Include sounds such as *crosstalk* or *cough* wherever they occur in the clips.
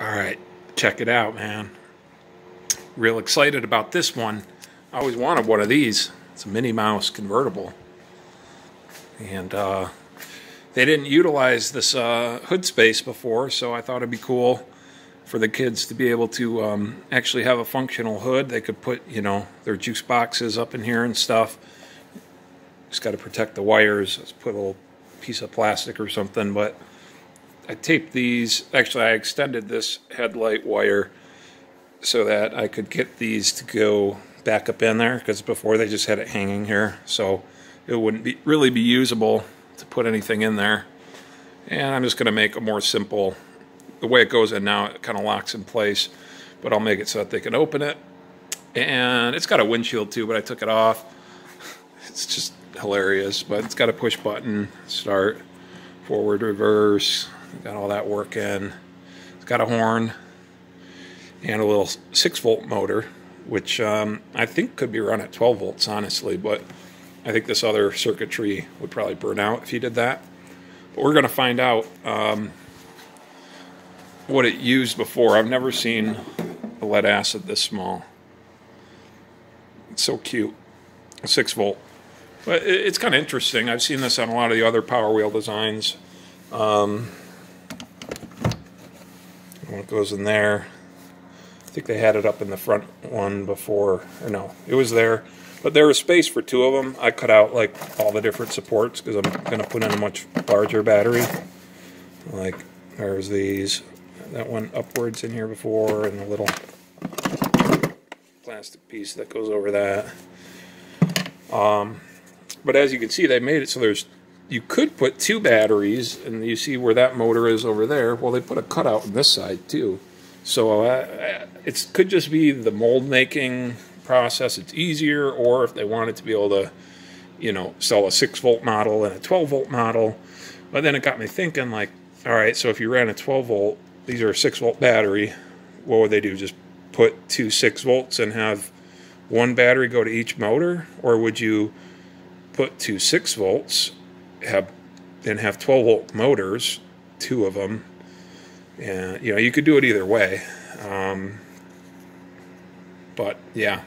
All right, check it out, man. Real excited about this one. I always wanted one of these. It's a Minnie Mouse convertible. And uh, they didn't utilize this uh, hood space before, so I thought it'd be cool for the kids to be able to um, actually have a functional hood. They could put, you know, their juice boxes up in here and stuff. Just got to protect the wires. Let's put a little piece of plastic or something, but I taped these, actually I extended this headlight wire so that I could get these to go back up in there because before they just had it hanging here. So it wouldn't be really be usable to put anything in there. And I'm just going to make a more simple the way it goes in now it kind of locks in place but I'll make it so that they can open it. And it's got a windshield too but I took it off. It's just hilarious but it's got a push button start forward reverse got all that working it's got a horn and a little 6 volt motor which um, I think could be run at 12 volts honestly but I think this other circuitry would probably burn out if you did that. But we're going to find out um, what it used before. I've never seen a lead acid this small. It's so cute. 6 volt but it's kind of interesting I've seen this on a lot of the other power wheel designs um, what goes in there I think they had it up in the front one before, or no, it was there. But there was space for two of them. I cut out like all the different supports because I'm going to put in a much larger battery. Like there's these, that one upwards in here before, and a little plastic piece that goes over that. Um, but as you can see, they made it so there's you could put two batteries, and you see where that motor is over there. Well, they put a cutout on this side too. So uh, it could just be the mold making process. It's easier, or if they wanted to be able to, you know, sell a six volt model and a 12 volt model. But then it got me thinking, like, all right, so if you ran a 12 volt, these are a six volt battery. What would they do? Just put two six volts and have one battery go to each motor, or would you put two six volts, have and have 12 volt motors, two of them, and you know you could do it either way um, but yeah.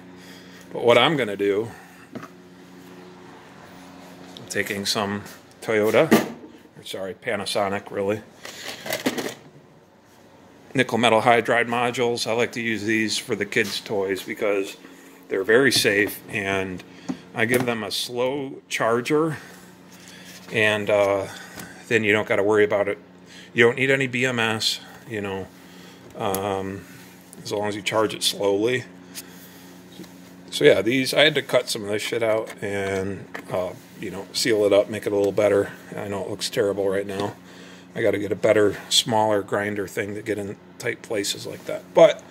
But what I'm gonna do I'm taking some Toyota or sorry Panasonic really. Nickel metal hydride modules I like to use these for the kids toys because they're very safe and I give them a slow charger and uh, then you don't got to worry about it you don't need any BMS, you know, um, as long as you charge it slowly. So yeah, these, I had to cut some of this shit out and, uh, you know, seal it up, make it a little better. I know it looks terrible right now. I got to get a better, smaller grinder thing to get in tight places like that. But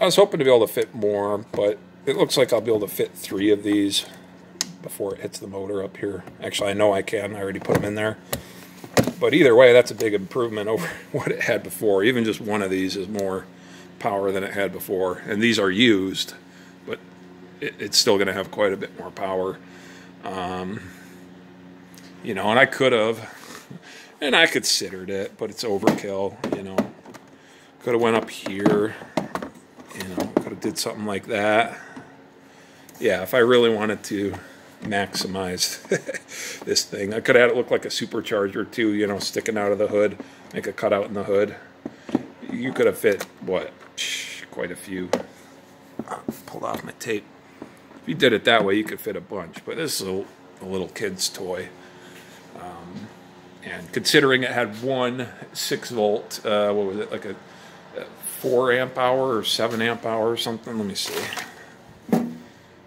I was hoping to be able to fit more, but it looks like I'll be able to fit three of these before it hits the motor up here. Actually, I know I can. I already put them in there. But either way, that's a big improvement *laughs* over what it had before. Even just one of these is more power than it had before. And these are used, but it, it's still going to have quite a bit more power. Um, you know, and I could have, and I considered it, but it's overkill, you know. Could have went up here, you know, could have did something like that. Yeah, if I really wanted to maximize *laughs* this thing. I could have had it look like a supercharger too, you know, sticking out of the hood, make a cutout in the hood. You could have fit, what, quite a few. Pulled off my tape. If you did it that way, you could fit a bunch, but this is a, a little kid's toy. Um, and considering it had one 6 volt, uh, what was it, like a, a 4 amp hour or 7 amp hour or something, let me see.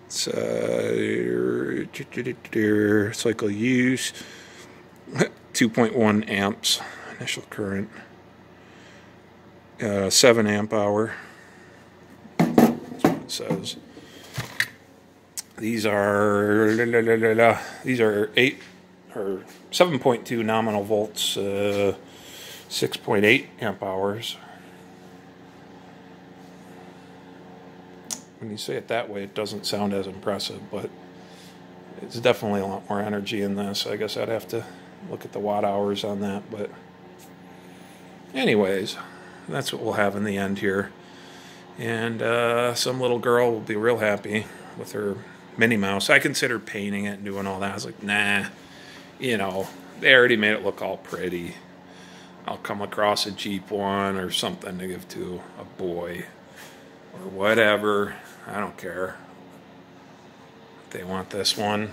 It's uh, cycle use *laughs* 2.1 amps initial current, uh, 7 amp hour. That's what it says. These are la, la, la, these are 8 or 7.2 nominal volts, uh, 6.8 amp hours. when you say it that way, it doesn't sound as impressive, but it's definitely a lot more energy in this. I guess I'd have to look at the watt hours on that, but anyways, That's what we'll have in the end here. And uh, some little girl will be real happy with her Minnie Mouse. I considered painting it and doing all that. I was like, nah, you know, they already made it look all pretty. I'll come across a Jeep one or something to give to a boy or whatever. I don't care. They want this one.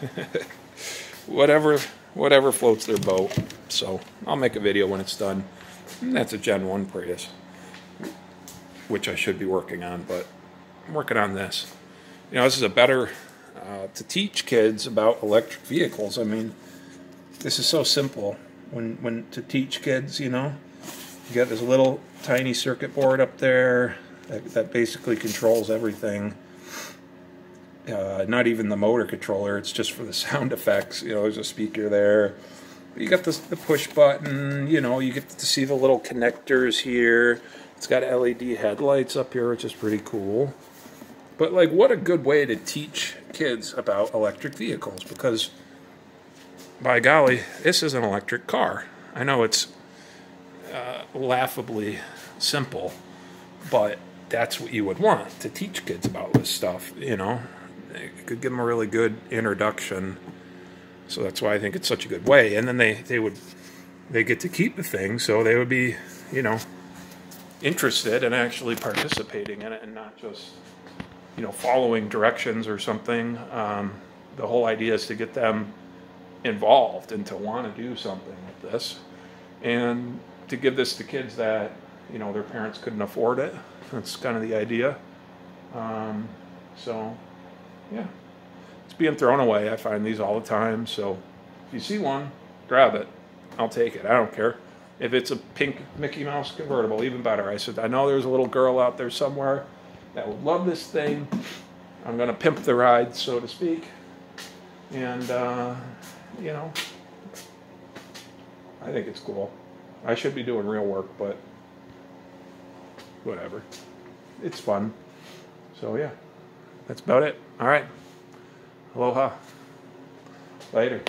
*laughs* whatever whatever floats their boat. So I'll make a video when it's done. And that's a Gen 1 Prius, which I should be working on, but I'm working on this. You know, this is a better, uh, to teach kids about electric vehicles. I mean, this is so simple when, when to teach kids, you know. You got this little tiny circuit board up there that, that basically controls everything uh, not even the motor controller. It's just for the *laughs* sound effects. You know, there's a speaker there. You got the, the push button. You know, you get to see the little connectors here. It's got LED headlights up here, which is pretty cool. But like, what a good way to teach kids about electric vehicles because, by golly, this is an electric car. I know it's uh, laughably simple, but that's what you would want to teach kids about this stuff. You know, it could give them a really good introduction. So that's why I think it's such a good way. And then they, they would they get to keep the thing, so they would be, you know, interested in actually participating in it and not just, you know, following directions or something. Um, the whole idea is to get them involved and to want to do something with this, and to give this to kids that you know their parents couldn't afford it. That's kind of the idea. Um, so yeah, it's being thrown away. I find these all the time. So if you see one, grab it. I'll take it. I don't care. If it's a pink Mickey Mouse convertible, even better. I said, I know there's a little girl out there somewhere that would love this thing. I'm going to pimp the ride, so to speak. And, uh, you know, I think it's cool. I should be doing real work, but whatever. It's fun. So, yeah that's about it. All right. Aloha. Later.